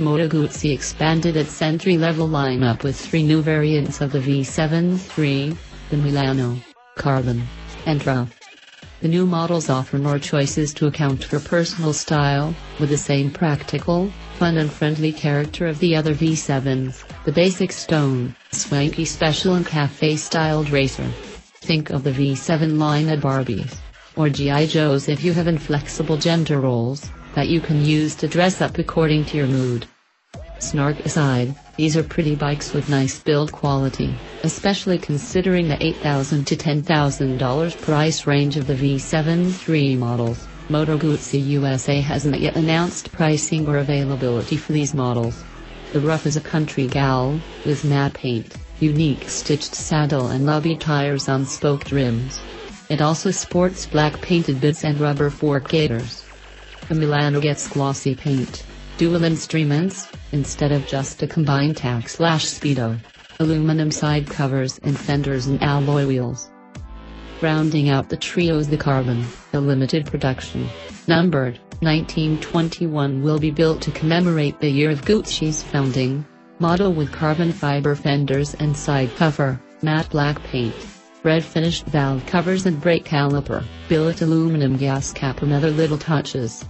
Moto Guzzi expanded its entry-level lineup with three new variants of the V7 III, the Milano, Carbon, and Rough. The new models offer more choices to account for personal style, with the same practical, fun and friendly character of the other V7s, the basic stone, swanky special and cafe-styled racer. Think of the V7 line at Barbies, or G.I. Joes if you have inflexible gender roles, that you can use to dress up according to your mood. Snark aside, these are pretty bikes with nice build quality, especially considering the 8,000 to $10,000 price range of the V7 III models. Moto Guzzi USA hasn't yet announced pricing or availability for these models. The Rough is a country gal, with matte paint, unique stitched saddle and knobby tires on spoked rims. It also sports black painted bits and rubber fork gaiters. The Milano gets glossy paint, dual instruments, instead of just a combined tach slash speedo, aluminum side covers and fenders and alloy wheels. Rounding out the trio is the Carbon, a limited production, numbered 1921 will be built to commemorate the year of Guzzi's founding, model with carbon fiber fenders and side cover, matte black paint, red finished valve covers and brake caliper, billet aluminum gas cap and other little touches.